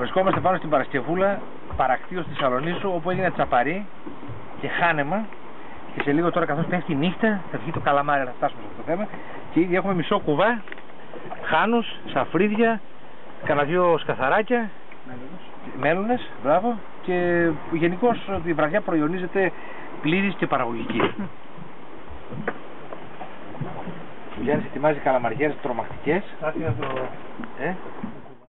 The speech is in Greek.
Βρισκόμαστε πάνω στην Παρασκευούλα, παρακτήω στη Σαλονίσου, όπου έγινε τσαπαρί και χάνεμα. Και σε λίγο τώρα, καθώς πέφτει η νύχτα, θα βγει το καλαμάρι να φτάσουμε σε αυτό το θέμα. Και ήδη έχουμε μισό κουβά, χάνους, σαφρίδια, κανένα δυο σκαθαράκια, μέλλονε, μπράβο. Και γενικώς η βραδιά προϊονίζεται πλήρης και παραγωγική. Ο Γιάννης ετοιμάζει καλαμαριές τρομακτικές. να το Ε;